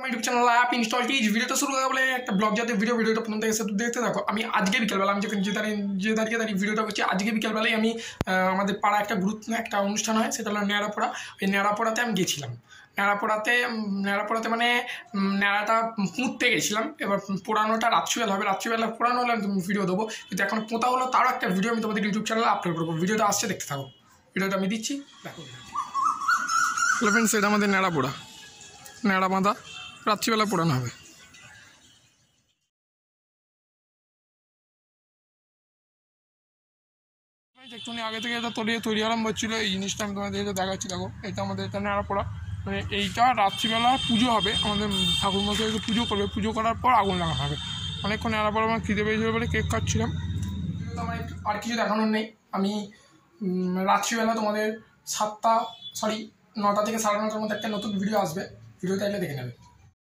আমার YouTube channel app install টিজ ভিডিওটা শুরু করা বলে একটা ব্লগ যাতে ভিডিও ভিডিওটা প্রথম থেকে শুধু দেখতে থাকো। আমি আজকে বিকেলবেলা, আমি যখন যে দাঁড়িয়ে যে দাঁড়িয়ে দাঁড়িয়ে ভিডিওটা করছি, আজকে বিকেলবেলায় আমি আমাদের পাড়া একটা গ্রুপ একটা অনুষ্ঠান হয়, সেটা হলো ন্যাড়াপড়া। ওই ন্যাড়াপড়াতে আমি গেছিলাম। ন্যাড়াপড়াতে ন্যাড়াপড়াতে মানে ন্যাড়াটা পুঁততে গেছিলাম। এবার পোড়ানোটা রাত্রিবেলা হবে। রাত্রিবেলা পোড়ানো হলে আমি ভিডিও দেবো। কিন্তু এখন পোঁতা হলো তারও একটা ভিডিও আমি তোমাদের ইউটিউব চ্যানেলে আপলোড করব। ভিডিওটা আসছে, দেখতে থাকো। ভিডিওটা আমি দিচ্ছি। দেখো। ফ্রেন্ডস এটা আমাদের ন্যাড়া পোড়া ন্যাড়া বাঁধা রাত্রিবেলা পোড়ানো হবে। একটুখানি আগে থেকে এটা তৈরি তৈরি আরম্ভ হচ্ছিল। এই জিনিসটা আমি তোমাদের দেখাচ্ছি, দেখো। এটা আমাদের এটা ন্যাড়া পোড়া। মানে এইটা রাত্রিবেলা পুজো হবে। আমাদের ঠাকুর মশাইকে পুজো করবে। পুজো করার পর আগুন লাগানো হবে। অনেকক্ষণ ন্যাড়া পোড়া আমার খিদে পেয়েছিল বলে কেক খাচ্ছিলাম। আমার আর কিছু দেখানোর নেই। আমি রাত্রিবেলা তোমাদের সাতটা সরি নটা থেকে সাড়ে নটার মধ্যে একটা নতুন ভিডিও আসবে। ভিডিওটা এলে দেখে নেবে।